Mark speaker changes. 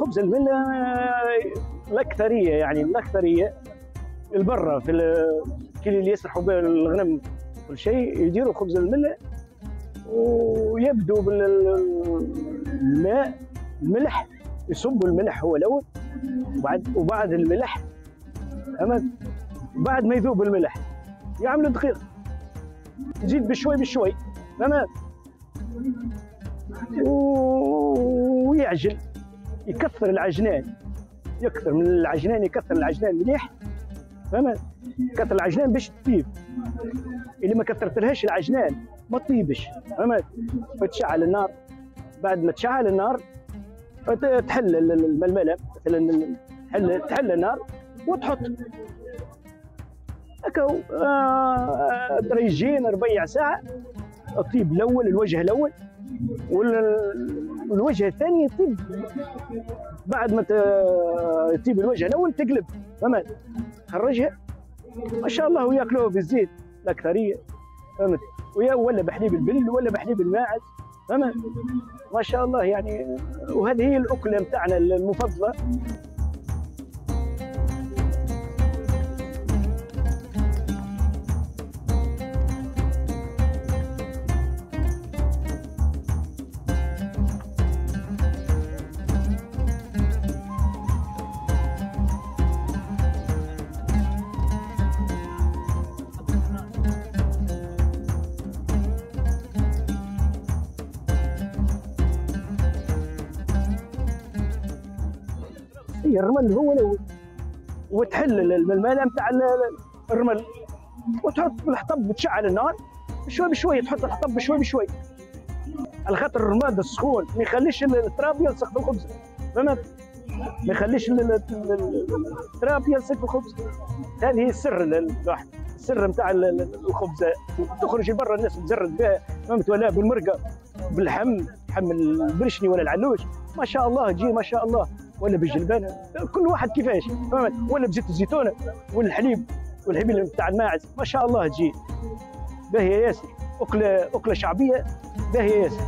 Speaker 1: خبز المله الأكثرية يعني الأكثرية. البرة في كل اللي يسرحوا به الغنم كل شيء يديروا خبز المله ويبدوا بالماء الملح يصبوا الملح هو الأول وبعد وبعد الملح فهمت بعد ما يذوب الملح يعملوا دقيق. تزيد بشوي بشوي فهمت و- ويعجن. يكثر العجنان. يكثر من العجنان يكثر العجنان مليح. فهمت؟ كثر العجنان باش تطيب. اللي ما كثرتلهاش العجنان ما تطيبش فهمت؟ فتشعل النار. بعد ما تشعل النار تحل ال- ال- الململة. مثلا تحل تحل النار وتحط. هكا آه دريجين ربيع ساعة. الطيب الأول الوجه الأول. والوجه الثاني يطيب. بعد ما يطيب الوجه الأول تقلب. فهمت؟ خرجها. ما شاء الله وياكلوها بالزيت الأكثرية. فهمت؟ ويا ولا بحليب البل ولا بحليب الماعز. فهمت؟ ما شاء الله يعني وهذه هي الأكلة بتاعنا المفضلة. هي الرمل هو الأول وتحل الململة بتاع ال- الرمل. وتحط بالحطب وتشعل النار شوي بشوي تحط الحطب شوي بشوي. على خاطر الرماد السخون ما يخليش ال- التراب يلصق في الخبز. فهمت؟ ما يخليش ال- ال- ال- التراب يلصق في الخبز. هذه السر ال- الواحد. السر نتاع ال- ال- الخبز. تخرج لبرا الناس تزرد بها. فهمت؟ ولا بالمرقة بالحم. حم البرشني ولا العلوش. ما شاء الله تجي ما شاء الله. ولا بالجلبانه كل واحد كيفاش فهمت؟ ولا بزيت الزيتونه ولا الحليب والحليب بتاع الماعز. ما شاء الله تجي باهيه ياسر. اكله أكلة شعبية. باهيه ياسر.